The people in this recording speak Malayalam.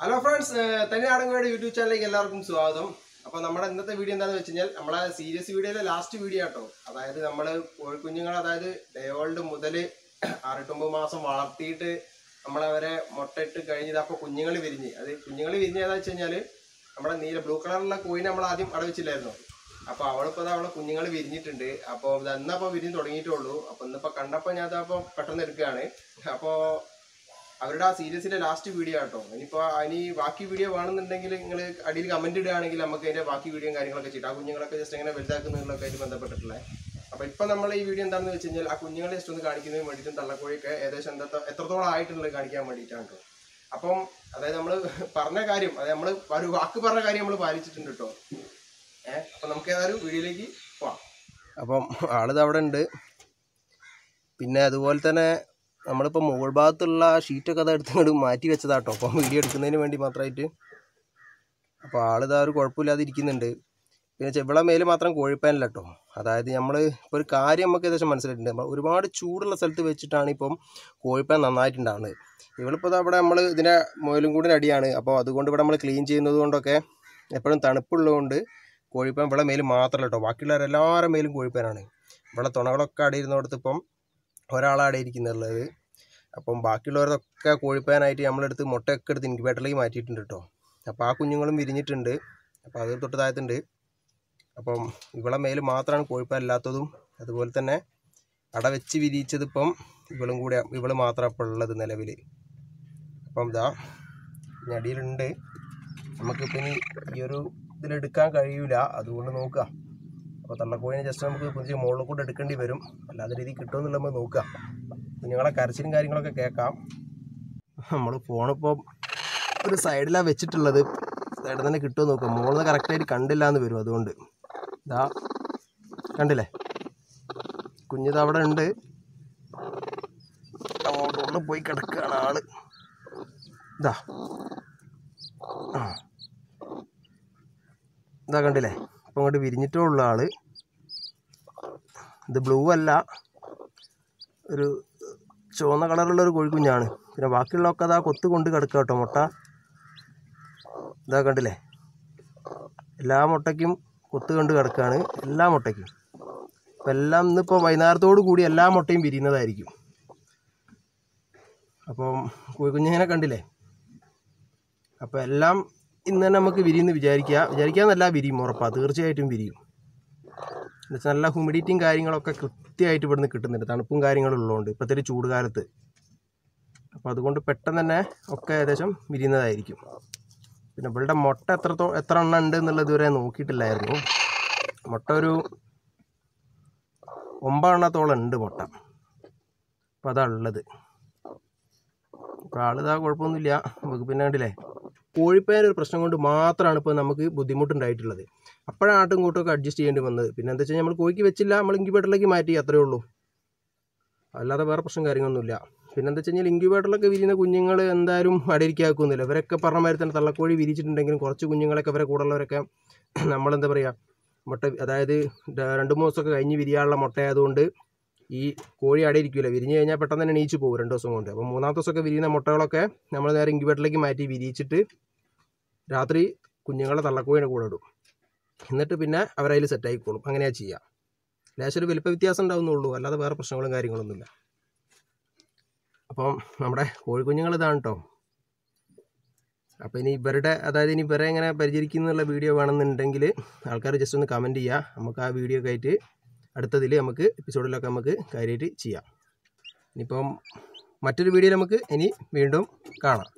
ഹലോ ഫ്രണ്ട്സ് തനിനാടങ്കയുടെ യൂട്യൂബ് ചാനലിലേക്ക് എല്ലാവർക്കും സ്വാഗതം. അപ്പോൾ നമ്മുടെ ഇന്നത്തെ വീഡിയോ എന്താണെന്ന് വെച്ച് കഴിഞ്ഞാൽ നമ്മളെ സീരിയസ് വീഡിയോയിലെ ലാസ്റ്റ് വീഡിയോ ആട്ടോ. അതായത് നമ്മൾ കോഴിക്കുഞ്ഞുങ്ങൾ അതായത് ഡേ ഓൾഡ് മുതൽ ആറെട്ടൊമ്പത് മാസം വളർത്തിയിട്ട് നമ്മളവരെ മുട്ടയിട്ട് കഴിഞ്ഞത് അപ്പോൾ കുഞ്ഞുങ്ങൾ വിരിഞ്ഞ്. അത് കുഞ്ഞുങ്ങൾ വിരിഞ്ഞ് ഏതാ വെച്ച് കഴിഞ്ഞാൽ നമ്മുടെ നീല ബ്ലൂ കളറുള്ള കോയിനെ നമ്മൾ ആദ്യം അവിടെ വെച്ചില്ലായിരുന്നു. അപ്പോൾ അവളിപ്പോൾ അവളെ കുഞ്ഞുങ്ങൾ വിരിഞ്ഞിട്ടുണ്ട്. അപ്പോൾ ഇത് എന്നപ്പോൾ വിരിഞ്ഞ് തുടങ്ങിയിട്ടുള്ളൂ അപ്പോൾ ഇന്നിപ്പോൾ കണ്ടപ്പോൾ ഞാൻ അതപ്പോൾ പെട്ടെന്ന് എടുക്കുകയാണ്. അപ്പോൾ അവരുടെ ആ സീരീസിന്റെ ലാസ്റ്റ് വീഡിയോ ആട്ടോ. ഇനിയിപ്പോ ഇനി ബാക്കി വീഡിയോ വേണമെന്നുണ്ടെങ്കിൽ നിങ്ങൾ അടിയിൽ കമന്റ് ഇടുകയാണെങ്കിൽ നമുക്ക് അതിന്റെ ബാക്കി വീഡിയോയും കാര്യങ്ങളൊക്കെ ചെയ്യും. ആ കുഞ്ഞുങ്ങളൊക്കെ ജസ്റ്റ് എങ്ങനെ വലുതാക്കുന്നതിനൊക്കെ ആയിട്ട് ബന്ധപ്പെട്ടിട്ടുള്ളത് അപ്പൊ ഇപ്പൊ നമ്മൾ ഈ വീഡിയോ എന്താണെന്ന് വെച്ച് കഴിഞ്ഞാൽ ആ കുഞ്ഞുങ്ങളെ ജസ്റ്റ് ഒന്ന് കാണിക്കുന്നതിന് വേണ്ടിയിട്ടും തള്ളക്കോഴിയൊക്കെ ഏകദേശം എന്താ എത്രത്തോളം ആയിട്ടുള്ളത് കാണിക്കാൻ വേണ്ടിയിട്ടാണ് കേട്ടോ അപ്പം അതായത് നമ്മൾ പറഞ്ഞ കാര്യം അതായത് നമ്മൾ ഒരു വാക്ക് പറഞ്ഞ കാര്യം നമ്മൾ പാലിച്ചിട്ടുണ്ട് കേട്ടോ ഏഹ് അപ്പൊ നമുക്ക് ഏതായാലും വീഡിയോയിലേക്ക് പോവാം. അപ്പം ആളിത് അവിടെ ഉണ്ട്. പിന്നെ അതുപോലെ തന്നെ നമ്മളിപ്പോൾ മുകൾ ഭാഗത്തുള്ള ആ ഷീറ്റൊക്കെ അത് എടുത്ത് ഇങ്ങോട്ട് മാറ്റി വെച്ചതാട്ടോ. അപ്പം വീഡിയോ എടുക്കുന്നതിന് വേണ്ടി മാത്രമായിട്ട് അപ്പോൾ ആളിതാ ഒരു കുഴപ്പമില്ലാതെ ഇരിക്കുന്നുണ്ട്. പിന്നെ ചെവിള മേൽ മാത്രം കോഴിപ്പാനില്ല കേട്ടോ അതായത് നമ്മൾ ഇപ്പോൾ ഒരു കാര്യം നമുക്ക് ഏകദേശം മനസ്സിലായിട്ടുണ്ട്. ഒരുപാട് ചൂടുള്ള സ്ഥലത്ത് വെച്ചിട്ടാണ് ഇപ്പം കോഴിപ്പാൻ നന്നായിട്ടുണ്ടാവുന്നത്. ഇവളിപ്പോൾ അവിടെ നമ്മൾ ഇതിന്റെ മുയലും കൂടി അടിയാണ്. അപ്പോൾ അതുകൊണ്ട് ഇവിടെ നമ്മൾ ക്ലീൻ ചെയ്യുന്നത് കൊണ്ടൊക്കെ എപ്പോഴും തണുപ്പുള്ളതുകൊണ്ട് കോഴിപ്പാൻ ഇവിടെ മേലും മാത്രമല്ല കേട്ടോ ബാക്കിയുള്ളവരെല്ലാവരുടെ മേലും കോഴിപ്പാനാണ്. ഇവിടെ തുണകളൊക്കെ അടിയിരുന്നിടത്ത് ഇപ്പം ഒരാളാടെ ഇരിക്കുന്നുള്ളത് അപ്പം ബാക്കിയുള്ളവരൊക്കെ കോഴിപ്പാനായിട്ട് നമ്മളെടുത്ത് മുട്ടയൊക്കെ എടുത്ത് ഇൻക്യുബേറ്ററിലേക്ക് മാറ്റിയിട്ടുണ്ട് കേട്ടോ. അപ്പോൾ ആ കുഞ്ഞുങ്ങളും വിരിഞ്ഞിട്ടുണ്ട്. അപ്പോൾ അത് തൊട്ട് താഴത്തുണ്ട്. അപ്പം ഇവളെ മേൽ മാത്രമാണ് കോഴിപ്പാൻ ഇല്ലാത്തതും അതുപോലെ തന്നെ അട വെച്ച് വിരിയിച്ചതിപ്പം ഇവളും കൂടെ ഇവൾ മാത്രമാണ് ഇപ്പോൾ ഉള്ളത് നിലവിൽ അപ്പം ഇതാ ഞടിയിലുണ്ട് നമുക്കിപ്പോൾ ഇനി ഈ ഒരു ഇതിലെടുക്കാൻ കഴിയൂല. അതുകൊണ്ട് നോക്കുക അപ്പോൾ തള്ളക്കോഴിനെ ജസ്റ്റ് നമുക്ക് പുതിയ മുകളിൽ കൂടെ എടുക്കേണ്ടി വരും. അല്ലാതെ രീതി കിട്ടുമെന്നുള്ള നമ്മൾ നോക്കുക. കുഞ്ഞുങ്ങളെ കരച്ചിലും കാര്യങ്ങളൊക്കെ കേൾക്കാം. നമ്മൾ ഫോണിപ്പോൾ ഒരു സൈഡിലാണ് വെച്ചിട്ടുള്ളത്. സൈഡിൽ തന്നെ കിട്ടുമെന്ന് നോക്കുക മുകളിൽ നിന്ന് കറക്റ്റായിട്ട് കണ്ടില്ല എന്ന് വരും അതുകൊണ്ട്. ഇതാ കണ്ടില്ലേ? കുഞ്ഞിത് അവിടെ ഉണ്ട്. അങ്ങോട്ടുള്ള പോയി കിടക്കുകയാണ് ആൾ. ഇതാ. ഇതാ കണ്ടില്ലേ? ഇപ്പം ഇങ്ങോട്ട് വിരിഞ്ഞിട്ടേ ഉള്ള ആൾ. ഇത് ബ്ലൂ അല്ല. ഒരു ചുവന്ന കളറുള്ള ഒരു കോഴിക്കുഞ്ഞാണ്. പിന്നെ ബാക്കിയുള്ളതൊക്കെ അതാ കൊത്ത് കൊണ്ട് കിടക്കുക കേട്ടോ മുട്ട. ഇതാ കണ്ടില്ലേ? എല്ലാ മുട്ടയ്ക്കും കൊത്ത് കൊണ്ട് കിടക്കുകയാണ് എല്ലാ മുട്ടയ്ക്കും. അപ്പം എല്ലാം ഇന്നിപ്പോൾ വൈകുന്നേരത്തോടു കൂടി എല്ലാ മുട്ടയും വിരിയുന്നതായിരിക്കും. അപ്പം കോഴിക്കുഞ്ഞിനെ കണ്ടില്ലേ? അപ്പോൾ എല്ലാം ഇന്ന് തന്നെ നമുക്ക് വിരിയെന്ന് വിചാരിക്കുക. വിചാരിക്കാമെന്നല്ല വിരിയും ഉറപ്പാണ് തീർച്ചയായിട്ടും വിരിയും. എന്നുവെച്ചാൽ നല്ല ഹ്യൂമിഡിറ്റിയും കാര്യങ്ങളൊക്കെ കൃത്യമായിട്ട് ഇവിടുന്ന് കിട്ടുന്നുണ്ട്. തണുപ്പും കാര്യങ്ങളും ഉള്ളതുകൊണ്ട് ഇപ്പോഴത്തെ ചൂട് കാലത്ത് അപ്പോൾ അതുകൊണ്ട് പെട്ടെന്ന് തന്നെ ഒക്കെ ഏകദേശം വിരിയുന്നതായിരിക്കും. പിന്നെ ഇവളുടെ മുട്ട എത്രത്തോ എത്ര എണ്ണം ഉണ്ട് എന്നുള്ളത് ഇതുവരെ നോക്കിയിട്ടില്ലായിരുന്നു. മുട്ട ഒരു ഒമ്പതെണ്ണത്തോളം ഉണ്ട് മുട്ട. അപ്പോൾ അതാ ഉള്ളത്. അപ്പോൾ ആളിതാ കുഴപ്പമൊന്നുമില്ല. നമുക്ക് പിന്നെ കണ്ടില്ലേ? കോഴിപ്പേൻ ഒരു പ്രശ്നം കൊണ്ട് മാത്രമാണ് ഇപ്പോൾ നമുക്ക് ബുദ്ധിമുട്ടുണ്ടായിട്ടുള്ളത്. അപ്പോഴാണ് ആട്ടും കൂട്ടൊക്കെ അഡ്ജസ്റ്റ് ചെയ്യേണ്ടി വന്നത്. പിന്നെ എന്താ വെച്ചാൽ നമ്മൾ കോഴിക്ക് വെച്ചില്ല നമ്മൾ ഇൻക്യുബേറ്ററിലേക്ക് മാറ്റി അത്രേ ഉള്ളൂ. അല്ലാതെ വേറെ പ്രശ്നം കാര്യങ്ങളൊന്നുമില്ല. പിന്നെ എന്താ വെച്ച് കഴിഞ്ഞാൽ വിരിയുന്ന കുഞ്ഞുങ്ങൾ എന്തായാലും അടിയിരിക്കാക്കുന്നില്ല ഇവരൊക്കെ പറഞ്ഞ മാതിരി തന്നെ തള്ളക്കോഴി വിരിച്ചിട്ടുണ്ടെങ്കിലും കുറച്ച് കുഞ്ഞുങ്ങളൊക്കെ ഇവരെ കൂടുതലവരൊക്കെ നമ്മളെന്താ പറയുക മുട്ട അതായത് രണ്ട് മൂന്ന് ദിവസമൊക്കെ കഴിഞ്ഞ് വിരിയാനുള്ള മുട്ടയായതുകൊണ്ട് ഈ കോഴി അടയിരിക്കില്ല വിരിഞ്ഞ് കഴിഞ്ഞാൽ പെട്ടെന്ന് തന്നെ എണീച്ച് പോകും രണ്ട് ദിവസം കൊണ്ട്. അപ്പോൾ മൂന്നാമത്തെ ദിവസമൊക്കെ വിരിയുന്ന മുട്ടകളൊക്കെ നമ്മൾ നേരെ ഇൻക്യുബേറ്ററിലേക്ക് മാറ്റി വിരിയിച്ചിട്ട് രാത്രി കുഞ്ഞുങ്ങളെ തള്ളക്കോഴിയുടെ കൂടെ ഇടും. എന്നിട്ട് പിന്നെ അവരതിൽ സെറ്റായിക്കോളും അങ്ങനെയാ ചെയ്യുക ലേശം ഒരു വലിപ്പ വ്യത്യാസം ഉണ്ടാവുന്നുള്ളൂ. അല്ലാതെ വേറെ പ്രശ്നങ്ങളും കാര്യങ്ങളൊന്നുമില്ല. അപ്പം നമ്മുടെ കോഴിക്കുഞ്ഞുങ്ങൾ ഇതാണ് കേട്ടോ അപ്പോൾ ഇനി ഇവരുടെ അതായത് ഇനി ഇവരെ എങ്ങനെ പരിചരിക്കുന്നുള്ള വീഡിയോ വേണമെന്നുണ്ടെങ്കിൽ ആൾക്കാർ ജസ്റ്റ് ഒന്ന് കമന്റ് ചെയ്യുക നമുക്ക് ആ വീഡിയോ ഒക്കെ ആയിട്ട് അടുത്തതിൽ നമുക്ക് എപ്പിസോഡിലൊക്കെ നമുക്ക് കാര്യമായിട്ട് ചെയ്യാം. ഇനിയിപ്പം മറ്റൊരു വീഡിയോയിൽ നമുക്ക് ഇനി വീണ്ടും കാണാം.